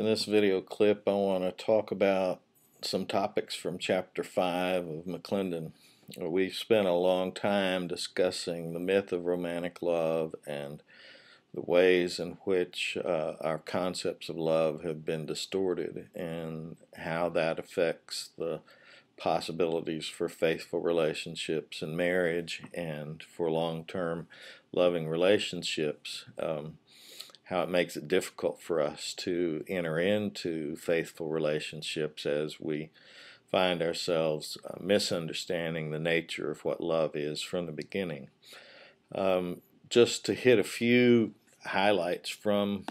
In this video clip, I want to talk about some topics from Chapter 5 of McClendon. We've spent a long time discussing the myth of romantic love and the ways in which uh, our concepts of love have been distorted and how that affects the possibilities for faithful relationships and marriage and for long-term loving relationships. Um, how it makes it difficult for us to enter into faithful relationships as we find ourselves uh, misunderstanding the nature of what love is from the beginning. Um, just to hit a few highlights from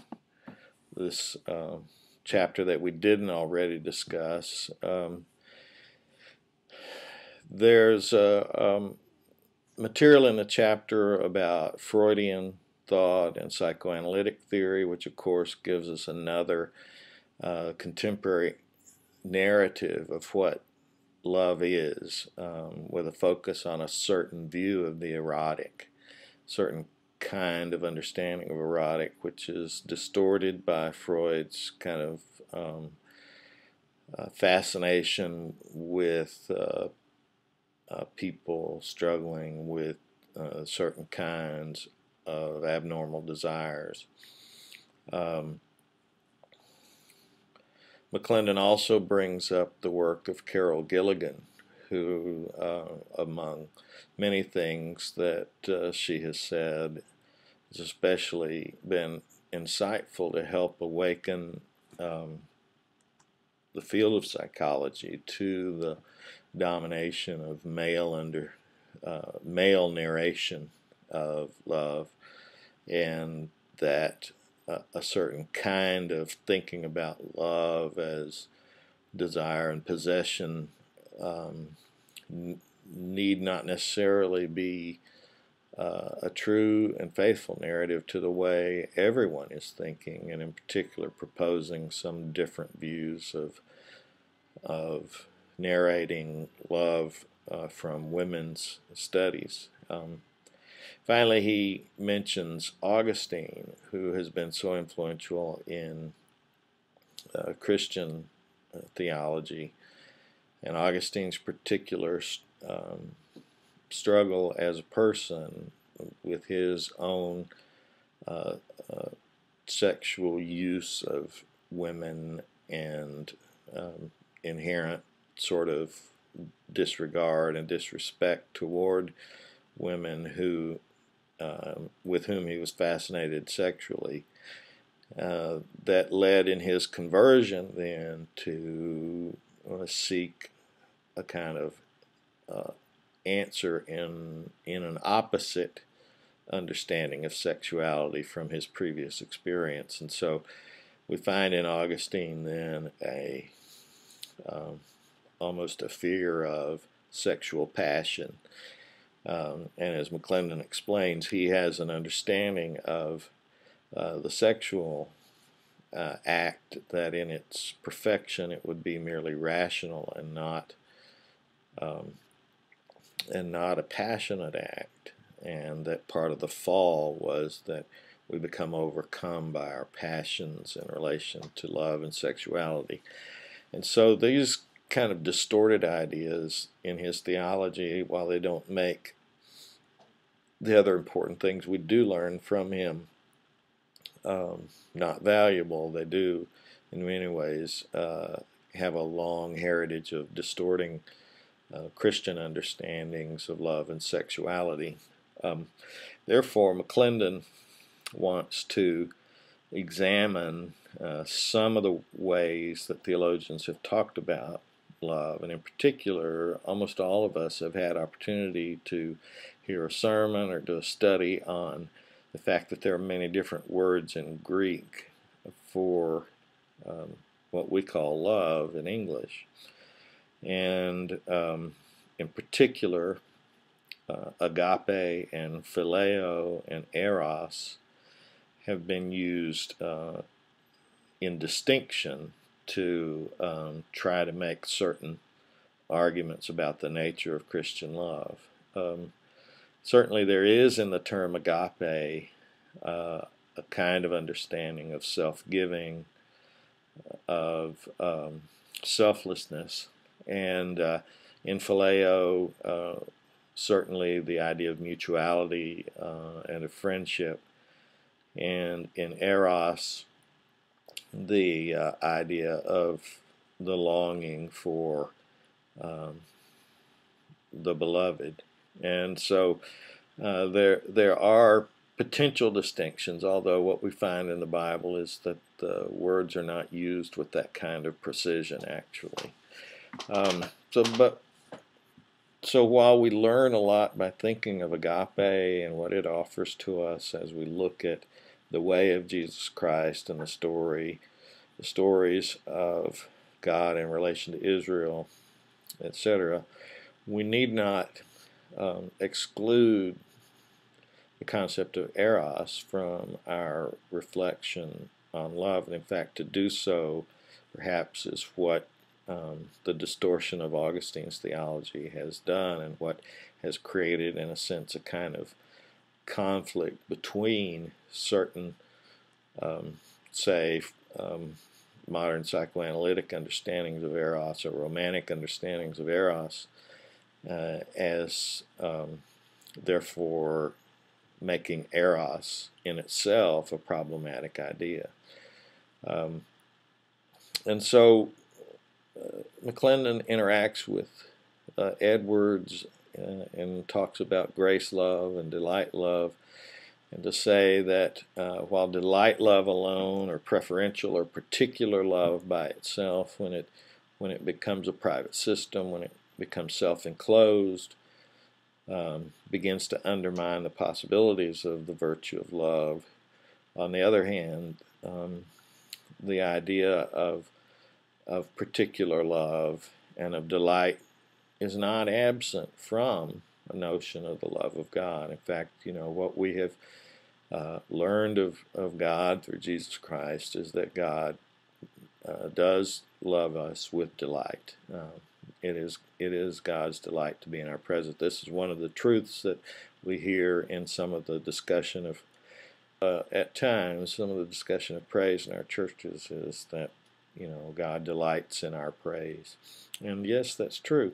this uh, chapter that we didn't already discuss. Um, there's um, material in the chapter about Freudian thought and psychoanalytic theory, which of course gives us another uh, contemporary narrative of what love is, um, with a focus on a certain view of the erotic, certain kind of understanding of erotic, which is distorted by Freud's kind of um, uh, fascination with uh, uh, people struggling with uh, certain kinds of abnormal desires. Um, McClendon also brings up the work of Carol Gilligan, who, uh, among many things that uh, she has said, has especially been insightful to help awaken um, the field of psychology to the domination of male under uh, male narration of love and that uh, a certain kind of thinking about love as desire and possession um, need not necessarily be uh, a true and faithful narrative to the way everyone is thinking, and in particular proposing some different views of of narrating love uh, from women's studies. Um, finally, he mentions Augustine, who has been so influential in uh, Christian uh, theology, and Augustine's particular um, struggle as a person with his own uh, uh, sexual use of women and um, inherent sort of disregard and disrespect toward women who um, with whom he was fascinated sexually. Uh, that led in his conversion then to uh, seek a kind of uh, answer in in an opposite understanding of sexuality from his previous experience, and so we find in Augustine then a um, almost a fear of sexual passion. Um, and as McClendon explains, he has an understanding of uh, the sexual uh, act that in its perfection it would be merely rational and not um, and not a passionate act. And that part of the fall was that we become overcome by our passions in relation to love and sexuality. And so these kind of distorted ideas in his theology while they don't make the other important things we do learn from him um, not valuable they do in many ways uh, have a long heritage of distorting uh, Christian understandings of love and sexuality. Um, therefore, McClendon wants to examine uh, some of the ways that theologians have talked about love, and in particular, almost all of us have had opportunity to hear a sermon or do a study on the fact that there are many different words in Greek for um, what we call love in English. And um, in particular uh, agape and phileo and eros have been used uh, in distinction to um, try to make certain arguments about the nature of Christian love. Um, certainly there is in the term agape uh, a kind of understanding of self-giving, of um, selflessness. And uh, in phileo, uh, certainly the idea of mutuality uh, and of friendship. And in eros, the uh, idea of the longing for um, the beloved. And so uh, there, there are potential distinctions, although what we find in the Bible is that the words are not used with that kind of precision, actually. Um, so, but so while we learn a lot by thinking of agape and what it offers to us as we look at the way of Jesus Christ and the story, the stories of God in relation to Israel, etc., we need not um, exclude the concept of eros from our reflection on love. And in fact, to do so perhaps is what um, the distortion of Augustine's theology has done and what has created, in a sense, a kind of conflict between certain, um, say, um, modern psychoanalytic understandings of Eros or romantic understandings of Eros uh, as um, therefore making Eros in itself a problematic idea. Um, and so uh, McClendon interacts with uh, Edwards uh, and talks about grace love and delight love. And to say that uh, while delight love alone or preferential or particular love by itself when it when it becomes a private system when it becomes self-enclosed um, begins to undermine the possibilities of the virtue of love. On the other hand um, the idea of of particular love and of delight is not absent from a notion of the love of God. In fact, you know, what we have uh, learned of, of God through Jesus Christ is that God uh, does love us with delight. Uh, it is it is God's delight to be in our presence. This is one of the truths that we hear in some of the discussion of, uh, at times, some of the discussion of praise in our churches is that you know God delights in our praise, and yes, that's true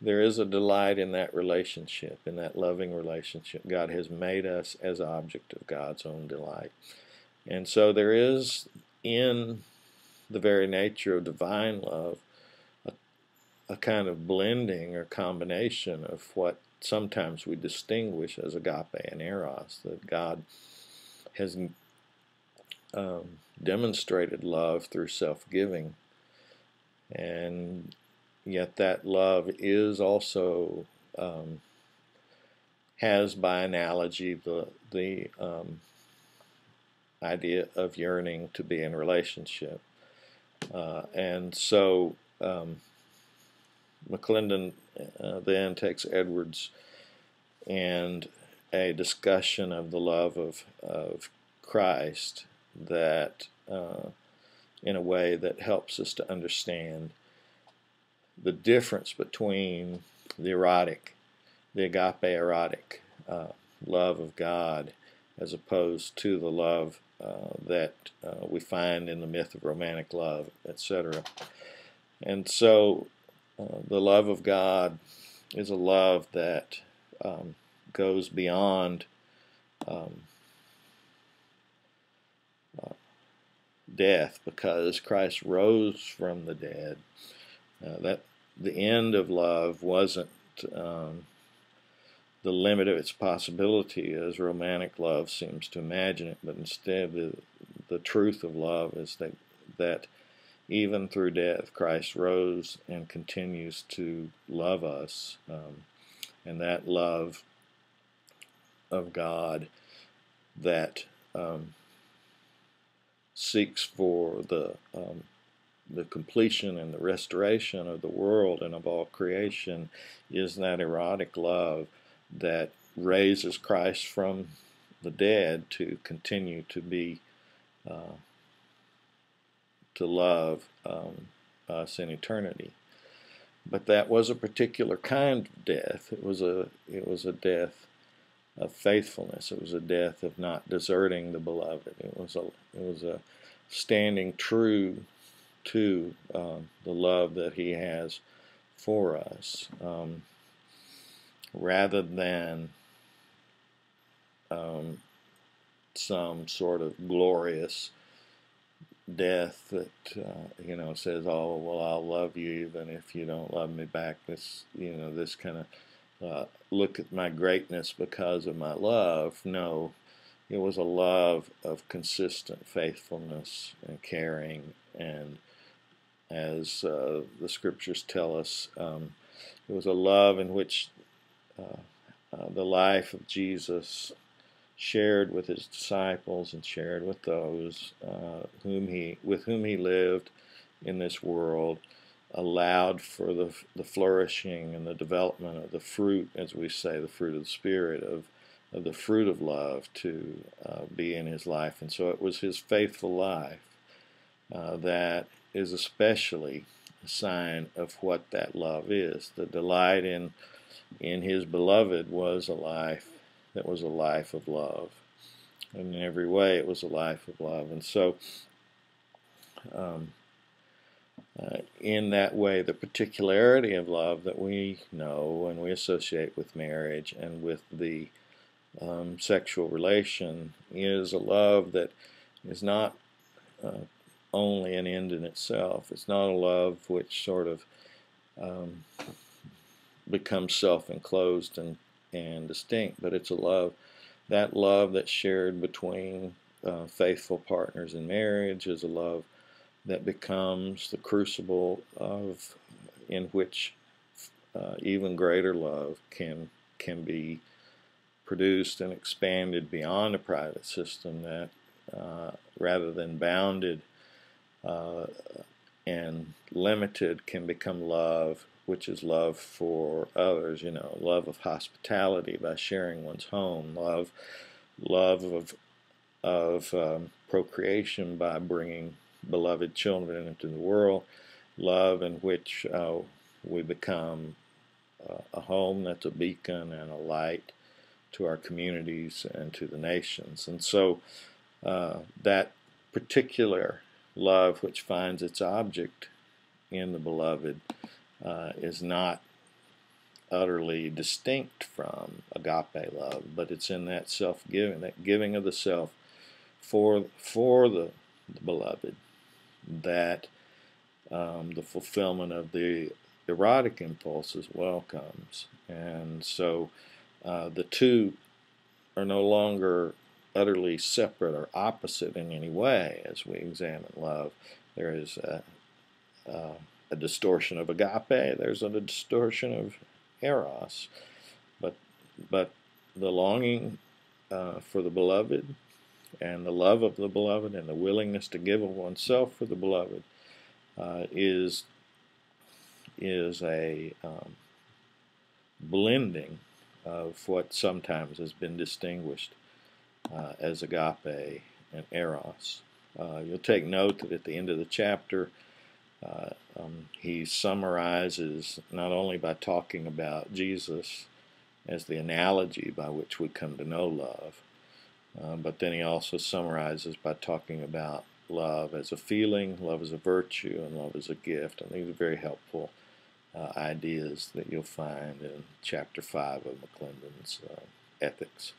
there is a delight in that relationship, in that loving relationship. God has made us as object of God's own delight. And so there is in the very nature of divine love a, a kind of blending or combination of what sometimes we distinguish as agape and eros, that God has um, demonstrated love through self-giving. And yet that love is also um, has by analogy the the um, idea of yearning to be in relationship. Uh, and so um, McClendon uh, then takes Edwards and a discussion of the love of, of Christ that uh, in a way that helps us to understand the difference between the erotic, the agape erotic uh, love of God, as opposed to the love uh, that uh, we find in the myth of romantic love, etc. And so uh, the love of God is a love that um, goes beyond um, death because Christ rose from the dead uh, that the end of love wasn't um, the limit of its possibility as romantic love seems to imagine it, but instead the, the truth of love is that, that even through death, Christ rose and continues to love us. Um, and that love of God that um, seeks for the um, the completion and the restoration of the world and of all creation is that erotic love that raises Christ from the dead to continue to be uh, to love um, us in eternity. But that was a particular kind of death. It was a it was a death of faithfulness. It was a death of not deserting the beloved. It was a it was a standing true to um, the love that He has for us, um, rather than um, some sort of glorious death that uh, you know says, "Oh, well, I'll love you even if you don't love me back." This, you know, this kind of uh, look at my greatness because of my love. No, it was a love of consistent faithfulness and caring, and as uh, the scriptures tell us, um, it was a love in which uh, uh, the life of Jesus shared with his disciples and shared with those uh, whom he with whom he lived in this world allowed for the the flourishing and the development of the fruit as we say the fruit of the spirit of of the fruit of love to uh, be in his life and so it was his faithful life uh, that is especially a sign of what that love is the delight in in his beloved was a life that was a life of love. And in every way, it was a life of love. And so, um, uh, in that way, the particularity of love that we know and we associate with marriage and with the um, sexual relation is a love that is not uh, only an end in itself. It's not a love which sort of um, becomes self-enclosed and and distinct, but it's a love, that love that's shared between uh, faithful partners in marriage is a love that becomes the crucible of in which uh, even greater love can can be produced and expanded beyond a private system that uh, rather than bounded uh, and limited can become love which is love for others, you know, love of hospitality by sharing one's home, love, love of, of um, procreation by bringing beloved children into the world, love in which uh, we become uh, a home that's a beacon and a light to our communities and to the nations. And so uh, that particular love which finds its object in the beloved uh, is not utterly distinct from agape love, but it's in that self-giving, that giving of the self for for the, the beloved, that um, the fulfillment of the erotic impulse as well comes, and so uh, the two are no longer utterly separate or opposite in any way as we examine love. There is a, a a distortion of agape, there's a distortion of eros. But, but the longing uh, for the beloved and the love of the beloved and the willingness to give of oneself for the beloved uh, is, is a um, blending of what sometimes has been distinguished uh, as agape and eros. Uh, you'll take note that at the end of the chapter, uh, um, he summarizes not only by talking about Jesus as the analogy by which we come to know love, uh, but then he also summarizes by talking about love as a feeling, love as a virtue, and love as a gift. And these are very helpful uh, ideas that you'll find in chapter 5 of McClendon's uh, Ethics.